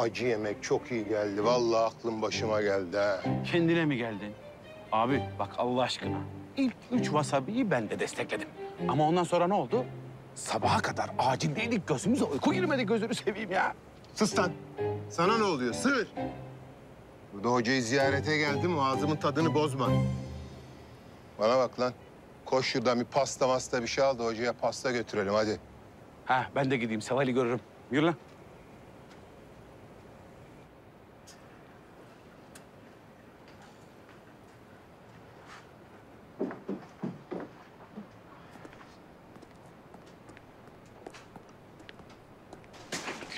acı yemek çok iyi geldi. Vallahi aklım başıma geldi ha. Kendine mi geldin? Abi bak Allah aşkına. İlk üç wasabi'yi ben de destekledim. Ama ondan sonra ne oldu? Sabaha kadar acildeydik. Gözümüze uyku girmedi gözünü seveyim ya. Sus lan. Sana ne oluyor? Sığır. Burada hocayı ziyarete geldim. Ağzımın tadını bozma. Bana bak lan. Koş şuradan bir pasta masta bir şey al da hocaya pasta götürelim hadi. Ha ben de gideyim Seval'i görürüm. Yürü lan.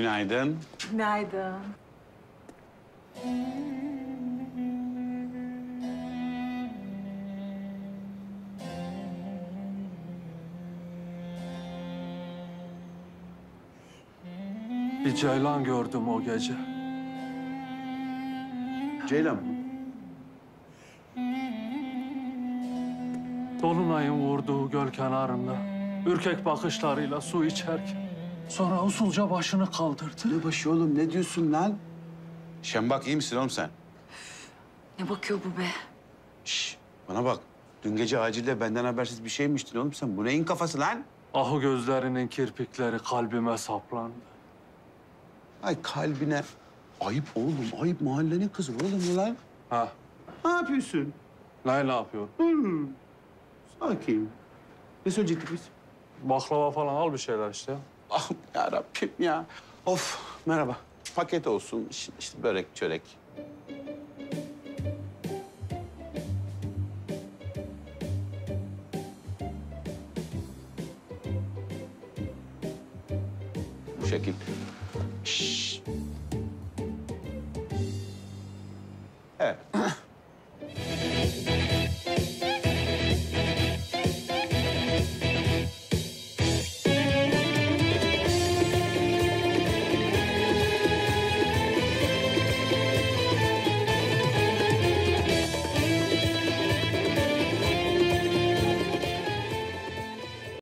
Günaydın. Günaydın. Bir ceylan gördüm o gece. Ceylan mı? Dolunayın vurduğu göl kenarında ürkek bakışlarıyla su içerken sonra usulca başını kaldırdı. Ne başı oğlum ne diyorsun lan? Şembak iyi misin oğlum sen? Ne bakıyor bu be? Şş, bana bak. Dün gece acilde benden habersiz bir şey mi içtin oğlum sen? Bu neyin kafası lan? Ahu gözlerinin kirpikleri kalbime saplandı. Ay kalbine. Ayıp oğlum, ayıp mahallenin kızı oğlum lan. Ha, Ne yapıyorsun? ne ne yapıyor? Hmm. Sakin. Ne söyleyecektik biz? Baklava falan al bir şeyler işte. Ah ya Rabbim ya. Of merhaba. Paket olsun. İşte, işte börek, çörek. Bu şekil. Şşş.